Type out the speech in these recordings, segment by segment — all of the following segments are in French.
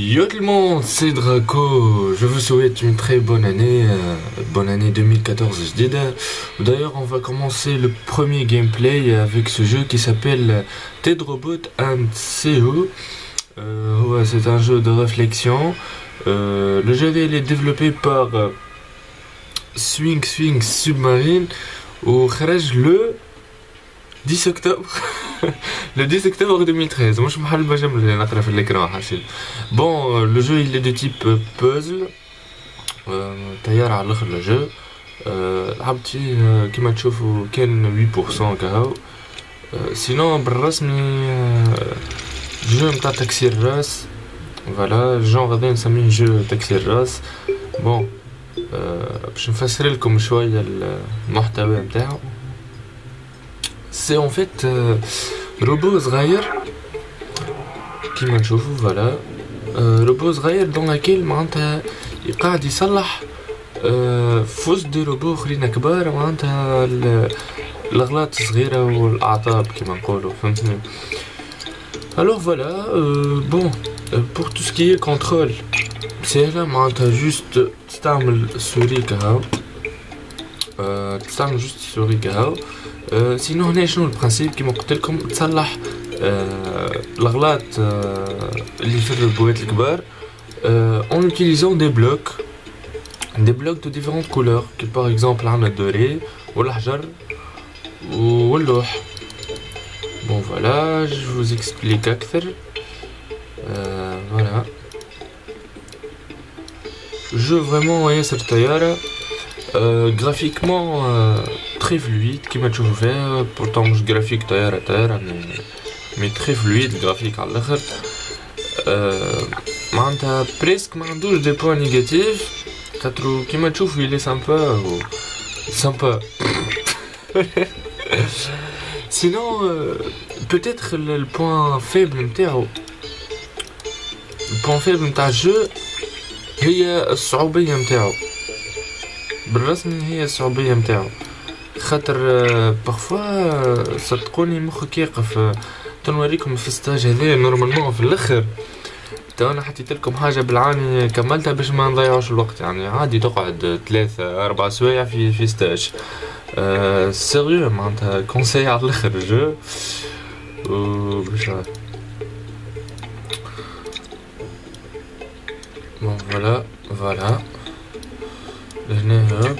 Yo tout le monde, c'est Draco. Je vous souhaite une très bonne année, euh, bonne année 2014 je D'ailleurs, on va commencer le premier gameplay avec ce jeu qui s'appelle Ted Robot and CO. Euh, c'est un jeu de réflexion. Euh, le jeu est développé par Swing Swing Submarine au le 10 octobre le 10 octobre 2013 moi je me في l'écran bon le jeu il est de type puzzle طيار على الاخر le jeu لعبتي كيما تشوفوا كان 8% كهو sinon بالرسمي جو نتاع تكسير الراس فوالا الجونغ هذا نسميه جو تكسير الراس بون باش نفسر لكم شويه المحتوى نتاعو c'est en fait euh, robot صغير كيما نشوفوا فوالا روبو صغير دون لاكيل معناتها قاعد يصلح فوز دي روبو اخرين كبار معناتها الاغلاط الصغيرة والاعطاب كيما نقولوا فهمتني Alors voilà, euh, bon, pour tout ce qui est contrôle, c'est là, معناتها juste تستعمل سوري كهو تستعمل juste سوري كهو سينو هنا شنو البرانسيب كيما قلت لكم تصلح الاغلاط اللي في البوات الكبار en utilisant des blocs des blocs de différentes couleurs que par exemple عندنا الدوري والحجر واللوح bon voilà je vous explique اكثر voilà jeu vraiment ياسر طيارة graphiquement très fluide qui m'a toujours fait pourtant je graphique d'ailleurs à terre mais, mais très fluide graphique à l'akhir معناتها presque ما عندوش des points négatifs خاطرو كيما تشوف il est sympa ou sympa sinon peut-être le point faible نتاعو le point faible نتاع الجو هي الصعوبية نتاعو بالرسمي هي الصعوبية نتاعو خاطر بارفوا صدقوني مخك يقف تنوريكم في ستاج هذا نورمالمون في الأخر. تو أنا حطيت لكم حاجة بالعاني كملتها باش ما نضيعوش الوقت. يعني عادي تقعد ثلاثة أربع سوايع في في ستاج. أه سيريو معناتها كونساي على الأخر الجو و باش بون فوالا فوالا لهنا هوب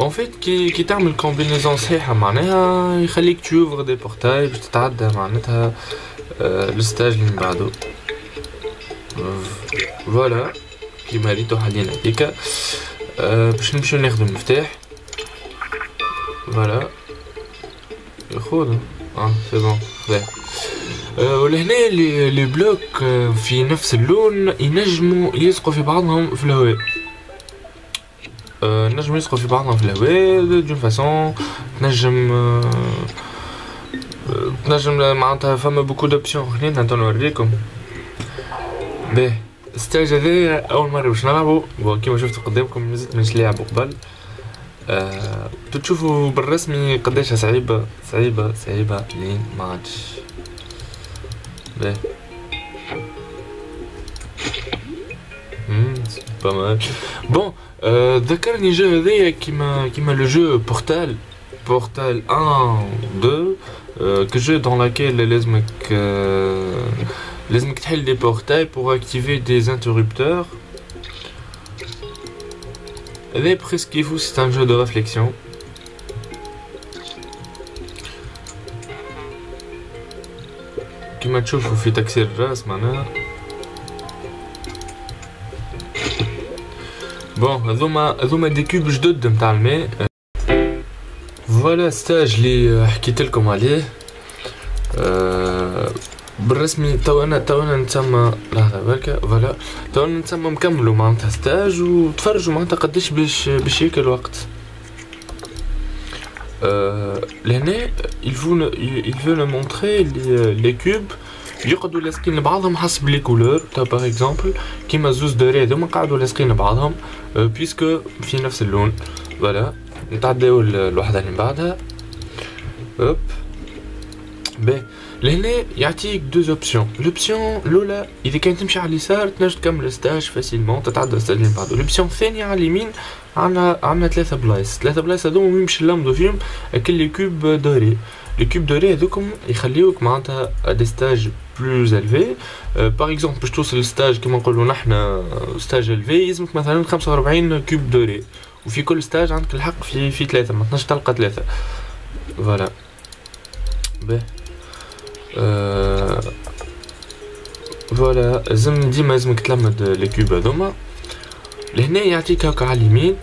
En fait كي كي تعمل كومبينيزون صحيحة معناها يخليك تشوفر دي بورتاي باش تتعدى معناتها الستاج اللي من بعدو فوالا كيما ريتو حاليا هذيكا باش نمشيو ناخدو المفتاح فوالا ياخذ اه سي بون خذاه ولهنا لي بلوك في نفس اللون ينجموا يلصقوا في بعضهم في الهواء نجم يلصقوا في بعضهم في الهواء دون فاسون تنجم تنجم معناتها فما بوكو دوبسيون اخرين هانتو نوريكم باهي ستاج هذايا اول مره باش نلعبو كيما شفتوا قدامكم مازلت مش لاعبو قبل تشوفوا بالرسمي قداش صعيبة صعيبة صعيبة لين ما عادش Hmm, c'est pas mal. Bon, euh, d'accord, qui m'a qui m'a le jeu Portal? Portal 1, 2, euh, que jeu dans lequel les mecs, euh, les mecs des portails pour activer des interrupteurs? Et presque c'est un jeu de réflexion. كيما تشوفوا في تكسير الراس معناها. بون هذوما هذوما دي كوب جدد نتاع الماء. فوالا ستاج اللي حكيت لكم عليه. أه بالرسمي تو أنا تو أنا نتسمى لحظة بركة فوالا تو أنا نتسمى مكملو معناتها ستاج وتفرجوا معناتها قداش باش باش ياكل الوقت. أه لهنا il veut il veut nous montrer les, les cubes يقعدوا لاصقين لبعضهم حسب لي كولور تا باغ اكزومبل كيما زوز دوري هذوما قعدوا لاصقين لبعضهم بيسكو في نفس اللون فوالا نتعداو الوحده اللي من بعدها هوب باهي لهنا يعطيك دوز اوبسيون لوبسيون الاولى اذا كان تمشي على اليسار تنجم تكمل ستاج فاسيلمون تتعدى ستاج من بعض لوبسيون الثانيه على اليمين عندنا عندنا ثلاثه بلايص ثلاثه بلايص هذوما يمشي نلمدو فيهم كل لي كوب دوري لي كوب دوري هذوكم يخليوك معناتها دي ستاج بلوز الفي باغ اكزومبل باش توصل ستاج كيما نقولوا نحنا ستاج الفي يلزمك مثلا 45 كوب دوري وفي كل ستاج عندك الحق في في ثلاثه ما تنجمش تلقى ثلاثه فوالا باهي فوالا لازم ديما لازمك تلمد لي كوب هذوما لهنا يعطيك هكا على اليمين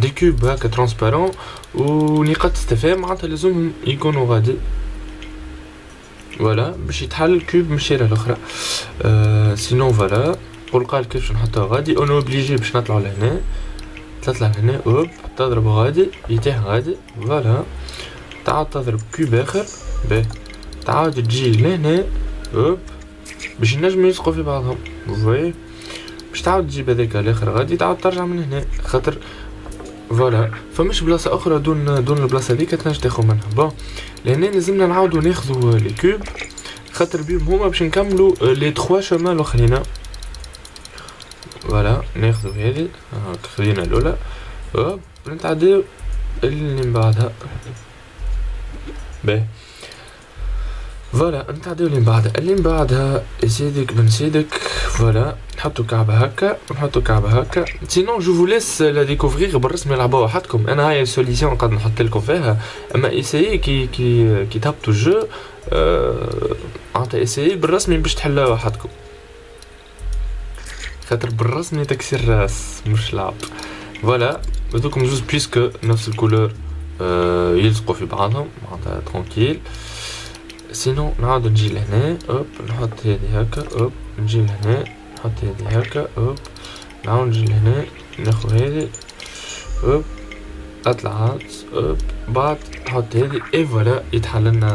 دي كوب هكا ترونسبارون ونقاط استفهام معناتها لازم يكونوا غادي فوالا باش يتحل كوب من الشيره الاخرى سينون فوالا والقال كيفاش نحطها غادي اون اوبليجي باش نطلعو لهنا تطلع هنا اوب تضرب غادي يتيح غادي فوالا تعاود تضرب كوب اخر باهي تعاود تجي لهنا اوب باش ينجمو يلصقو في بعضهم. فوي باش تعاود تجيب هذاك الآخر غادي تعاود ترجع من هنا. خاطر فوالا فماش بلاصة أخرى دون دون البلاصة هذيك تنجم تاخذ منها. بون لهنا لازمنا نعاودو ناخذو لي كوب. خاطر بيهم هما باش نكملو لي تخوا شومان الأخرين. فوالا ناخذو هذي هاك خذينا الأولى. هوب نتعداو اللي من بعدها. باهي فوالا نتعداو من بعدها اللي من بعدها سيدك بن سيدك فوالا نحطو كعبة هكا نحطو كعبة هكا سينون جو فو ليس لا ديكوفريغ بالرسم يلعبوها وحدكم أنا هاي السوليسيون قد نحط لكم فيها اما اسيي كي كي كي تهبطوا الجو معناتها اسيي بالرسمي باش تحلها وحدكم خاطر بالرسمي تكسير راس مش لعب فوالا هذوكم جوز بيسكو نفس الكولور يلصقوا في بعضهم معناتها ترونكيل سينو نعاود نجي لهنا اوب نحط هذه هكا اوب نجي لهنا نحط هذه هكا اوب نعاود نجي لهنا ناخذ هذه اوب اطلع عاد اوب بعد نحط هذه اي فوالا يتحل لنا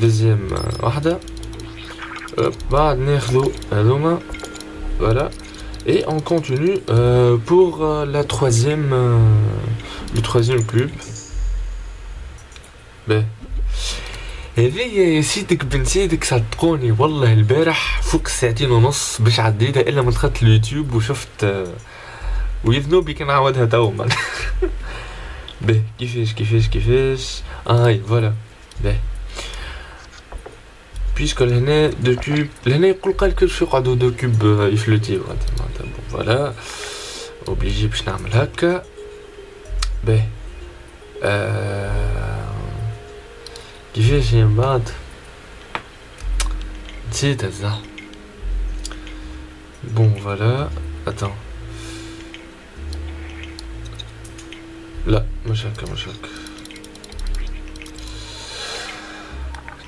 دوزيام واحدة اوب بعد ناخذو هذوما فوالا Et on continue euh, pour euh, la troisième, euh, le troisième club. Ben. هذه يا سيدك بن سيدك صدقوني والله البارح فوق ساعتين ونص باش عديتها إلا من دخلت اليوتيوب وشفت ويذنوبي كان عاودها تو به كيفاش كيفاش كيفاش؟ هاي فوالا. به. بيسكو لهنا دو كوب لهنا يقول قال كل شي يقعدو دو كوب يفلوتيو معناتها فوالا. اوبليجي باش نعمل هكا. به. آه كيفاش هي من بعد نسيت هزا بون فوالا اتون لا مش هكا مش هكا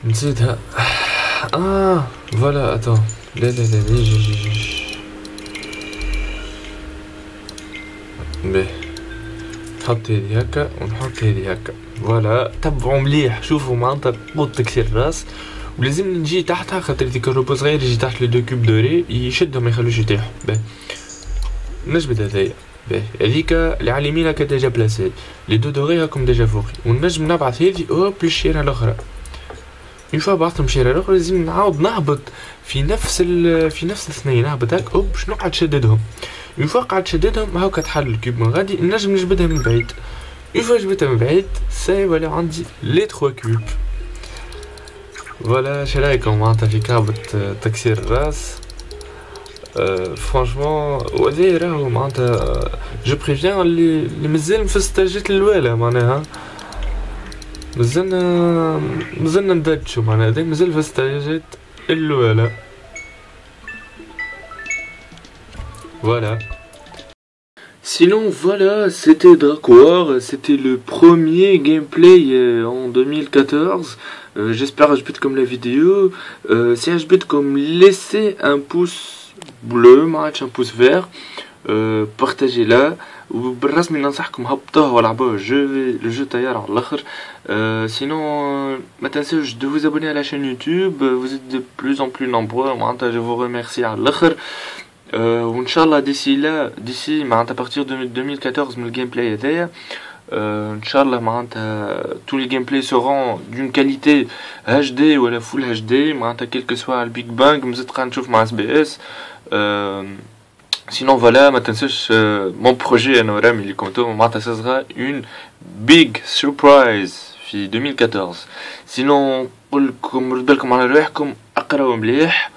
نسيتها اه فوالا اتون لا لا لا لا جي جي جي نحط هذي هكا ونحط هذي هكا. فوالا تبعوا مليح. شوفوا معناتها قوة تكسير الراس. ولازم نجي تحتها خاطر ديك الروبو صغير يجي تحت لي دو كوب دوري يشدهم ما يخلوش يطيحوا باهي. نجبد هذايا. باهي. هذيك اللي على اليمين هكا ديجا بلاسي لي دو دوري هاكم ديجا فوقي. ونجم نبعث هذي اوب للشيرة الأخرى. اون فوا بعثتهم الشيرة الأخرى لازم نعاود نهبط في نفس ال في نفس الثنين. نهبط هاك اوب باش نقعد شددهم اون فوا قعد شددهم هاكا تحل الكيوب من غادي نجم نجبدها من بعيد اون فوا جبدها من بعيد ساي ولا عندي لي تخوا كيوب فوالا اش رايكم معناتها في كعبة تكسير الراس أه فرانشمون وهذا راهو معناتها جو بريفيان اللي اللي مازال في الستاجات الاولى معناها مازلنا مازلنا ندردشو معناها هذا مازال في الستاجات الاولى Voilà. Sinon, voilà, c'était Dracoir, c'était le premier gameplay euh, en 2014. Euh, J'espère HBT comme la vidéo. Euh, si HBT comme laissez un pouce bleu, match un pouce vert, euh, partagez-la. وبالرسمي ننصحكم هبطوه ولعبوه الجو لو جو طيار على الاخر أه سينون ما تنسوش دو vous abonner à la chaîne YouTube vous êtes de plus en plus nombreux معناتها je vous remercie على الاخر أه وان شاء الله ديسي لا ديسي معناتها بارتير دو 2014 من الجيم بلاي هذايا Inch'Allah, tous les gameplays seront d'une qualité HD ou à la full HD. Quel que soit le Big Bang, vous êtes en train de SBS. Sinon, voilà, mon projet, ça sera une big surprise في 2014 sinon نقول لكم رد بالكم على رواحكم اقراو مليح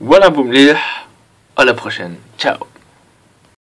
والعبوا مليح à la prochaine. Ciao